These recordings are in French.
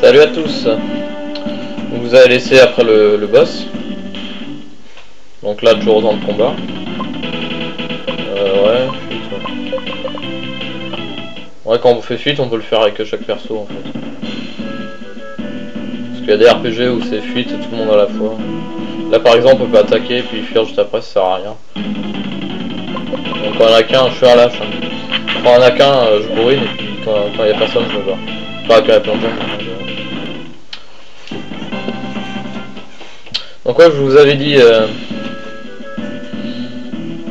Salut à tous On vous a laissé après le, boss. Donc là, toujours dans le combat. Euh, ouais, ouais. Quand on fait fuite, on peut le faire avec chaque perso en fait. Parce qu'il y a des RPG où c'est fuite tout le monde à la fois. Là par exemple, on peut attaquer puis fuir juste après, ça sert à rien. Donc quand il y a qu'un, je suis à lâche. Hein. Quand il y a qu'un, euh, je bourrine et puis quand il n'y a personne, je me bats. Gens. Donc ouais, je vous avais dit euh,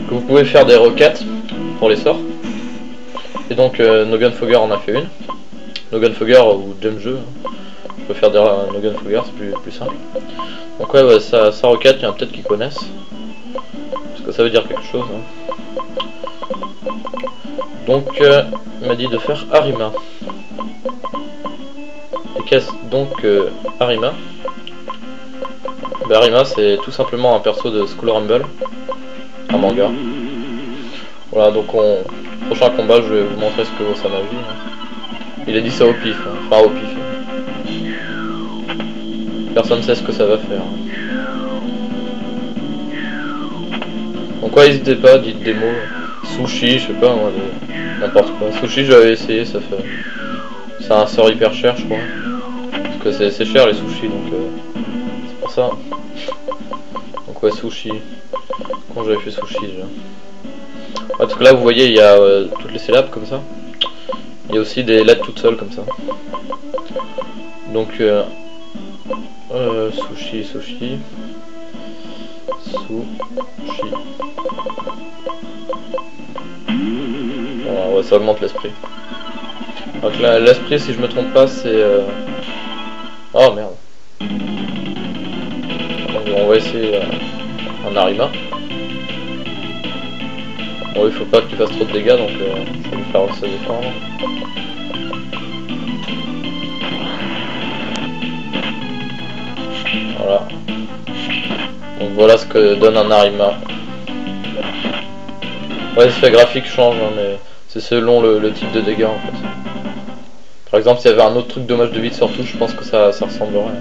que vous pouvez faire des requêtes pour les sorts. Et donc euh, en a fait une. Nogan Fogger ou Jump Jeu. Hein. Je peux faire des euh, c'est plus, simple. Donc ouais, ouais sa, sa requête, il y en a peut-être qui connaissent. Parce que ça veut dire quelque chose. Hein. Donc, euh, il m'a dit de faire Arima. Qu'est-ce donc euh, Arima ben, Arima, c'est tout simplement un perso de School Rumble, un manga. Voilà, donc on... prochain combat, je vais vous montrer ce que vaut sa magie. Hein. Il a dit ça au pif, hein. enfin au pif. Personne ne sait ce que ça va faire. Donc ouais, n'hésitez pas, dites des mots. Sushi, je sais pas, n'importe quoi. Sushi, j'avais essayé, ça fait... C'est un sort hyper cher, je crois. Que c'est cher les sushis, donc euh, c'est pour ça. Donc ouais, sushi. Quand j'avais fait sushi, déjà. parce que là, vous voyez, il y a euh, toutes les syllabes comme ça. Il y a aussi des lettres toutes seules comme ça. Donc, euh, euh, sushi, sushi. Sushi. ça augmente l'esprit. Donc l'esprit, si je me trompe pas, c'est... Euh... Oh merde. on va essayer euh, un Arima. Bon, il faut pas qu'il fasse trop de dégâts, donc euh, je vais lui faire se défendre. Voilà. Donc voilà ce que donne un Arima. Ouais, l'effet graphique change, hein, mais c'est selon le, type de dégâts en fait. Par exemple, s'il y avait un autre truc dommage de vide sur tout, je pense que ça, ça ressemblerait.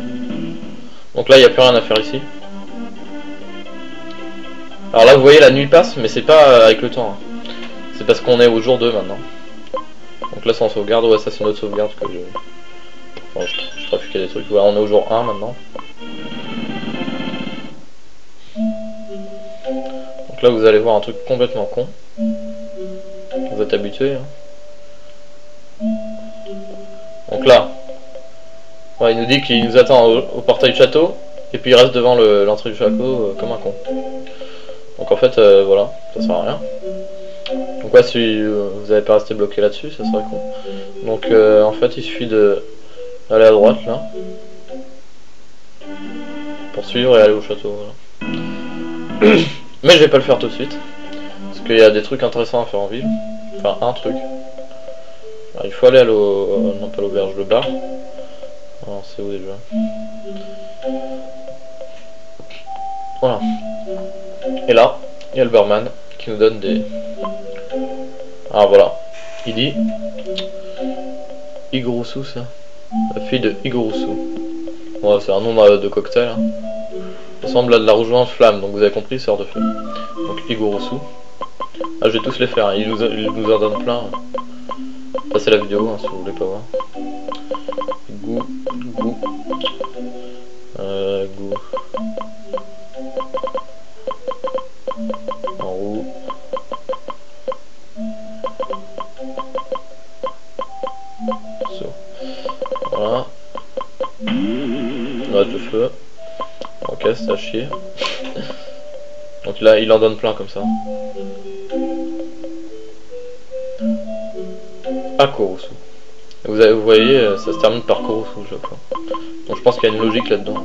Donc là, il n'y a plus rien à faire ici. Alors là, vous voyez, la nuit passe, mais c'est pas avec le temps. Hein. C'est parce qu'on est au jour 2 maintenant. Donc là, c'est en sauvegarde. Ouais, ça, c'est notre sauvegarde que je... Enfin, je, je trafiquais des trucs. Voilà, on est au jour 1 maintenant. Donc là, vous allez voir un truc complètement con. Vous êtes habitué. Hein. Donc là, il nous dit qu'il nous attend au, portail du château, et puis il reste devant l'entrée du château euh, comme un con. Donc en fait, euh, voilà, ça sert à rien. Donc ouais, si euh, vous n'avez pas resté bloqué là-dessus, ça serait con. Donc en fait, il suffit d'aller à droite là, poursuivre et aller au château. Mais je vais pas le faire tout de suite, parce qu'il y a des trucs intéressants à faire en ville. Enfin, un truc. Il faut aller à l'eau... Non, l'auberge, le bar. C'est où déjà Voilà. Et là, il y a le barman qui nous donne des... Ah, voilà. Il dit... Igurusu, ça. La fille de Igurusu. Voilà, c'est un nom de cocktail. Hein. Ça ressemble à de la rougeoyante flamme, donc vous avez compris, sort de feu. Donc Igurusu. Ah, je vais tous les faire, il, nous, il nous en donne plein. Passez la vidéo hein, si vous voulez pas voir. Goût, goût. Euh. En haut. So. Voilà. Note de feu. Ok, c'est à chier. Donc là, il en donne plein comme ça. À Korosu. Vous, vous voyez, euh, ça se termine par Korosu, je crois. Donc je pense qu'il y a une logique là-dedans.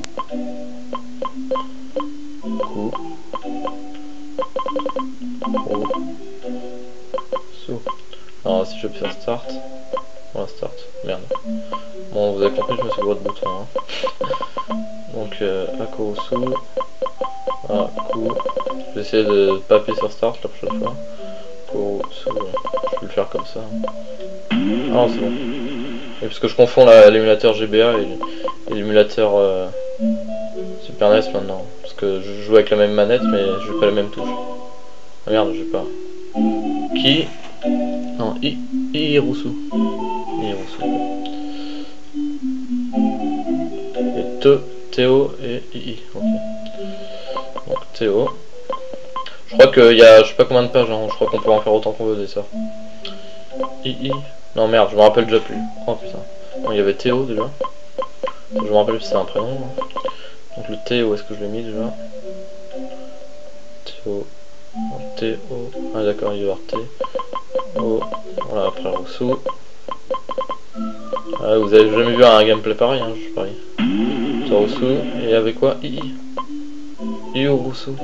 Alors si je peux faire start. Voilà, start. Merde. Bon, vous avez compris, je me suis droit de bouton. Hein. Donc, euh. Je vais essayer de pas appuyer sur start la prochaine fois. Korosu, je vais le faire comme ça. Ah c'est bon. Et parce que je confonds la- l'émulateur GBA et, l'émulateur euh, Super NES maintenant. Parce que je joue avec la même manette mais je pas la même touche. Ah merde, j'ai pas. Qui? Non, I, Irusu. Irusu. Et Te, Théo et II. Ok. Donc Théo. Je crois qu'il y a je sais pas combien de pages, hein. je crois qu'on peut en faire autant qu'on veut des ça. II. Non merde, je me rappelle déjà plus. Oh putain. Il y avait Théo déjà. Je me rappelle plus si c'est un prénom. hein. Donc le T, où est-ce que je l'ai mis déjà? Théo. T, O. Ah d'accord, il y avoir T. O. Voilà, après Rousseau. Ah, vous avez jamais vu un gameplay pareil, hein, je parie. C'est Rousseau. Et avec quoi? II ou Rousseau?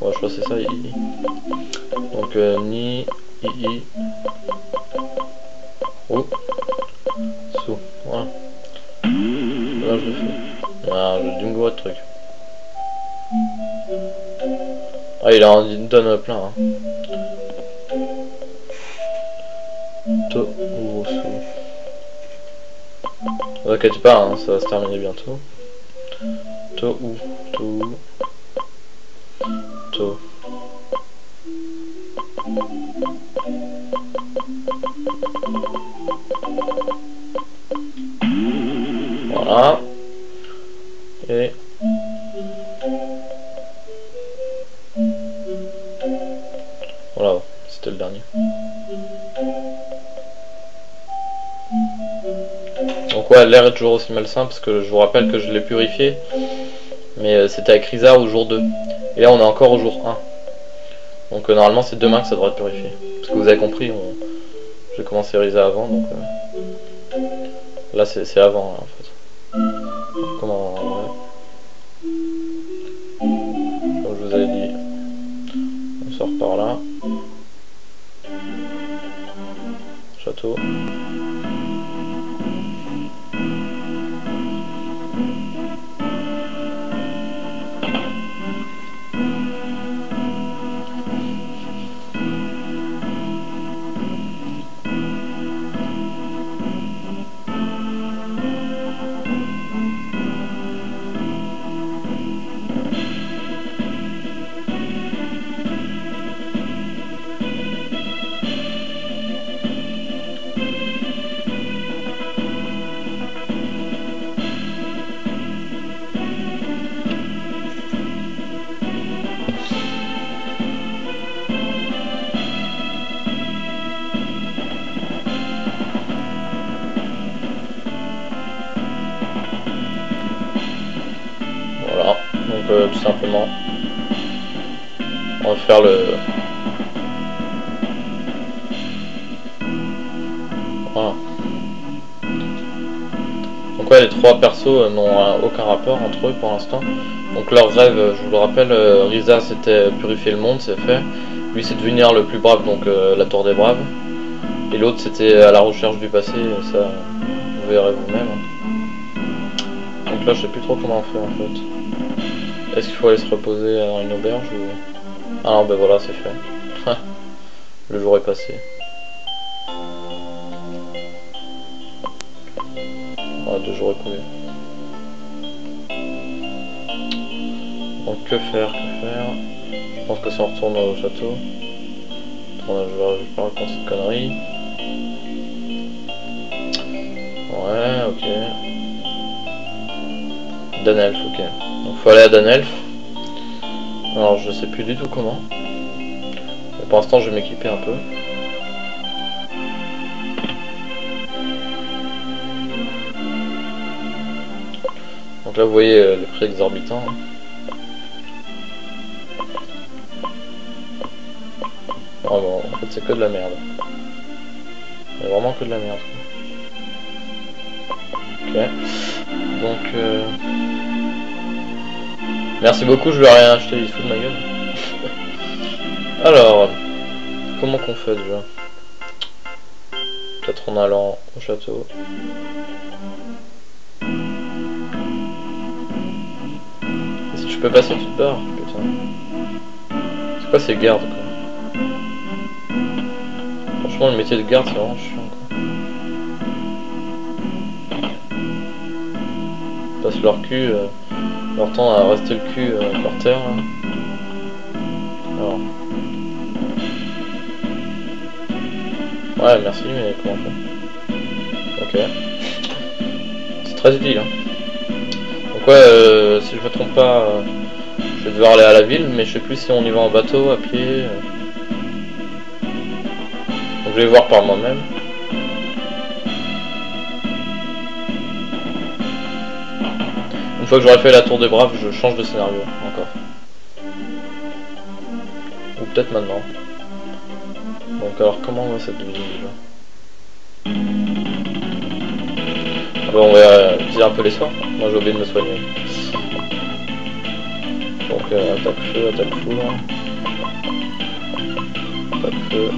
Ouais, je crois que c'est ça, II. Donc euh, Ni, II. Ou. Gourer de trucs. Ah, il en donne plein. Hein. Ne vous inquiétez pas, hein, ça va se terminer bientôt. To ou To To. Voilà. Voilà, c'était le dernier. Donc ouais, l'air est toujours aussi malsain parce que je vous rappelle que je l'ai purifié. Mais euh, c'était avec Risa au jour 2. Et là on est encore au jour 1. Donc euh, normalement c'est demain que ça devrait être purifié. Parce que vous avez compris, on... j'ai commencé Risa avant. Donc euh, là c'est avant là, en fait. Comment... ouais. Donc tout simplement, on va faire le... Voilà. Donc ouais, les trois persos euh, n'ont euh, aucun rapport entre eux pour l'instant. Donc leur rêve, euh, je vous le rappelle, Risa c'était purifier le monde, c'est fait. Lui c'est devenir le plus brave, donc la tour des braves. Et l'autre c'était à la recherche du passé, ça vous verrez vous-même. hein. Donc là je sais plus trop comment on fait en fait. Est-ce qu'il faut aller se reposer dans une auberge ou... Ah non ben voilà c'est fait. Le jour est passé. Ouais, deux jours écoulés. Donc que faire, que faire? Je pense que si on retourne au château. Je vais je vais raconter cette connerie. Ouais, ok. Danelf, ok. Faut aller à Danelf. Alors je sais plus du tout comment. Mais pour l'instant je vais m'équiper un peu. Donc là vous voyez euh, les prix exorbitants. hein. Bon, en fait c'est que de la merde. C'est vraiment que de la merde. Ok. Donc euh... Merci beaucoup, je vais rien acheter, se fout de ma gueule. Alors, comment qu'on fait déjà? Peut-être en allant au château. Et si tu peux passer, tu te barres, putain. C'est quoi ces gardes, quoi? Franchement, le métier de garde, c'est vraiment chiant, quoi. passent leur cul, euh, temps à rester le cul euh, par terre. là. Alors. Ouais, merci, mais comment on fait Ok. C'est très utile. Hein. Donc ouais, euh, si je me trompe pas, euh, je vais devoir aller à la ville, mais je sais plus si on y va en bateau, à pied. euh. Je vais voir par moi-même. Fois que j'aurai fait la tour des braves, je change de scénario encore. Ou peut-être maintenant. Donc alors comment on va cette ville déjà ah bah, On va utiliser un peu les soins. Moi j'ai oublié de me soigner. Donc euh, attaque feu, attaque foudre. Attaque feu.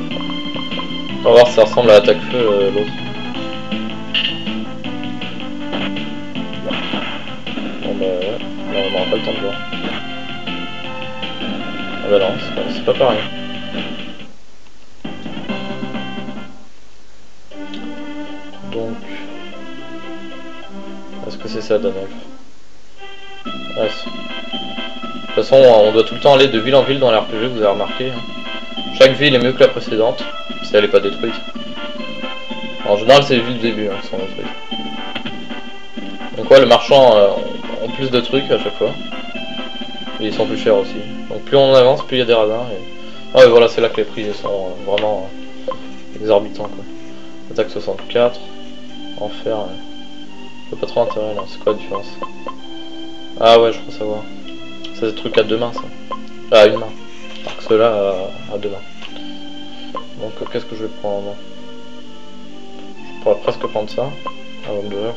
On va voir si ça ressemble à attaque feu euh, l'autre. On n'aura pas le temps de voir. Ah bah non, c'est pas, pareil. Donc, est-ce que c'est ça Ouais, c'est- De toute façon, on doit tout le temps aller de ville en ville dans l'RPG, vous avez remarqué. hein. Chaque ville est mieux que la précédente, si elle n'est pas détruite. En général, c'est les villes du début hein, qui sont détruites. Donc ouais, le marchand euh, plus de trucs à chaque fois. Et ils sont plus chers aussi. Donc plus on avance, plus il y a des radars. Et... Ah voilà, c'est là que les prix sont euh, vraiment euh, exorbitants. Quoi. Attaque 64, enfer. Vois pas trop intérêt là, c'est quoi la différence? Ah ouais, je crois savoir. C'est des trucs à deux mains ça. Ah, à une main. Alors que ceux-là à, à deux mains. Donc euh, qu'est-ce que je vais prendre Je pourrais presque prendre ça. Un Wanderer.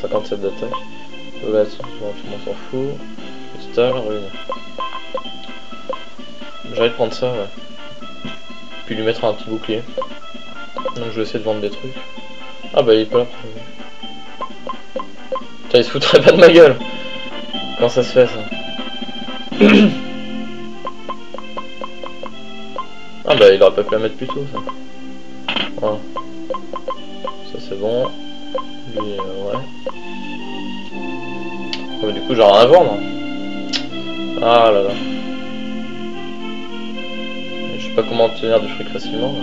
57 d'attaque. Là, on s'en fout. Cristal, ruine. J'allais prendre ça, ouais. Puis lui mettre un petit bouclier. Donc je vais essayer de vendre des trucs. Ah bah il est pas là. Putain, il se foutrait pas de ma gueule. Comment ça se fait ça Ah bah il aurait pas pu la mettre plus tôt ça. Voilà. Ça c'est bon. Lui, euh, ouais. Ah, mais du coup j'ai rien à vendre. Ah là là. Je sais pas comment obtenir du fric facilement. là.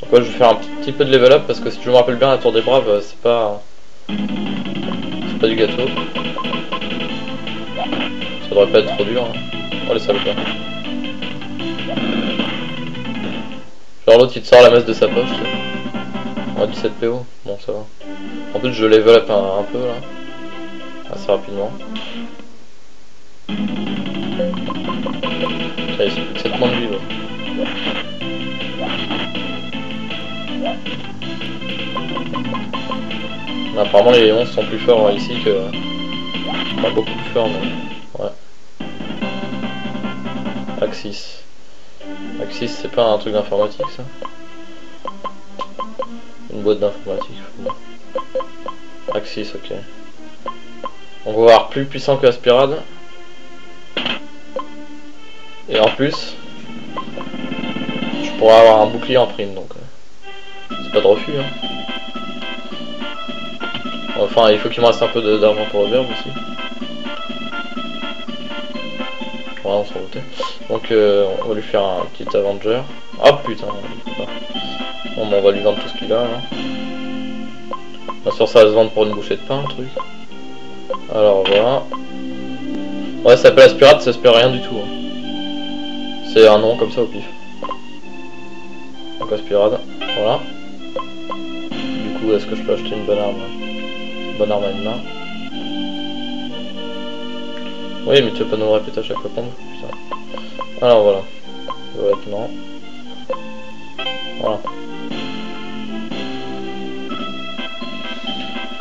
Donc ouais je vais faire un petit peu de level up parce que si je me rappelle bien la tour des braves euh, c'est pas. C'est pas du gâteau. Ça devrait pas être trop dur. Hein. Oh les salopards. Genre l'autre il te sort la messe de sa poche. sais. Ouais 17 PO, bon ça va. En plus je level up un peu là. Assez rapidement. Putain, il se plus que 7 points de vie ouais. Apparemment les monstres sont plus forts ici que. Pas beaucoup plus forts mais. Ouais. Axis. Axis c'est pas un truc d'informatique ça? Une boîte d'informatique. bon. Axis ok. On va voir plus puissant que Aspirade. Et en plus, je pourrais avoir un bouclier en prime donc. euh, C'est pas de refus hein. Enfin, il faut qu'il me reste un peu d'argent pour réserve aussi. Ouais, on s'en doutait. Donc, euh, on va lui faire un petit Avenger. Ah putain, peut pas. Bon, bah, on va lui vendre tout ce qu'il a. Là. Bien sûr, ça va se vendre pour une bouchée de pain, le truc. Alors, voilà. Ouais, ça s'appelle Aspirate, ça aspire rien du tout. hein. C'est un nom comme ça au pif. Donc, Aspirade, voilà. Du coup, est-ce que je peux acheter une bonne arme Bonne arme à une main? Oui, mais tu vas pas nous le répéter à chaque fois. Putain. Alors voilà. Être non. Voilà.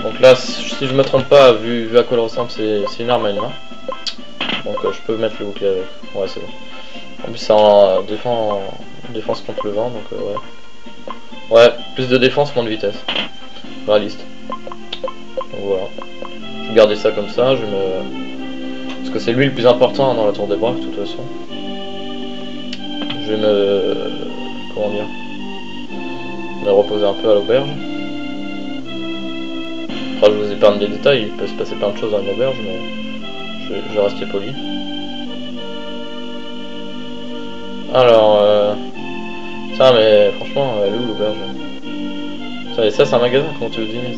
Donc là, si je me trompe pas, vu, à quoi elle ressemble, c'est c'est une arme à main. Donc euh, je peux mettre le bouclier avec. Ouais, c'est bon. En plus, ça en, euh, défend, défense contre le vent, donc euh, ouais. Ouais, plus de défense, moins de vitesse. Réaliste. Donc voilà. Je vais garder ça comme ça, je me... Parce que c'est lui le plus important dans la tour des braves, de toute façon. Je vais me... Comment dire? Me reposer un peu à l'auberge. Enfin, je vous épargne les détails, il peut se passer plein de choses dans une auberge, mais je je rester poli. Alors, euh... ça, mais franchement, elle est où l'auberge? Ça, ça c'est un magasin, comment tu veux dîner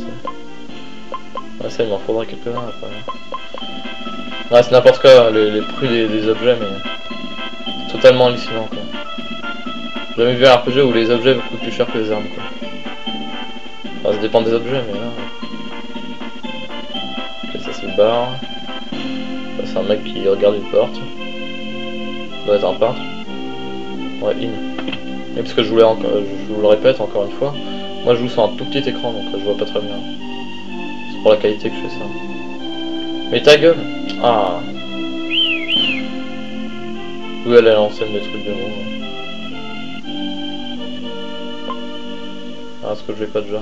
ça? Ça, il m'en faudra quelques-uns après. Ouais, c'est n'importe quoi, les, prix des, des objets, mais totalement hallucinant quoi. J'ai jamais vu un RPG où les objets coûtent plus cher que les armes quoi. Ça dépend des objets, mais là. Ça c'est un mec qui regarde une porte. Ça doit être un peintre. Ouais, in. Et parce que je voulais encore, je vous le répète encore une fois, moi je joue sur un tout petit écran donc je vois pas très bien. C'est pour la qualité que je fais ça. Mais ta gueule Ah Où elle est l'ancienne des trucs de mots Ah, est-ce que je l'ai pas déjà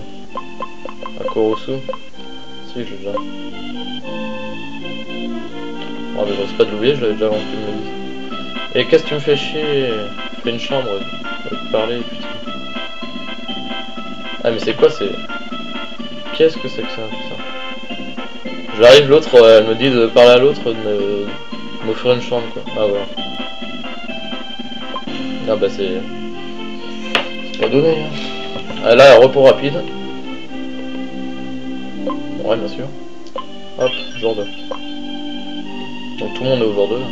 À Korosu Si, je l'ai déjà. Oh, mais c'est pas de l'oublier, je l'avais déjà avant qu'il me le dise. Et qu'est-ce que tu me fais chier? Fais une chambre, de parler, putain. Ah, mais c'est quoi, c'est... Qu'est-ce que c'est que ça, putain? J'arrive, l'autre, elle me dit de parler à l'autre, de m'offrir une chambre, quoi. Ah, voilà. Ah, bah, c'est... C'est pas donné, hein. Ah, là, repos rapide. Ouais, bien sûr. Hop, jour 2. Donc tout le monde est au jour 2. Là.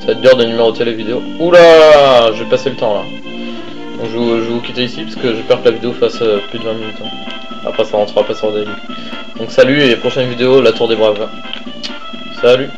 Ça va être dur de numéroter les vidéos. Oula J'ai passé le temps là. Donc je, je, vais vous quitter ici parce que j'ai peur que la vidéo fasse euh, plus de 20 minutes. Hein. Après ça rentrera pas sur daily. Donc salut et prochaine vidéo, la tour des braves. Salut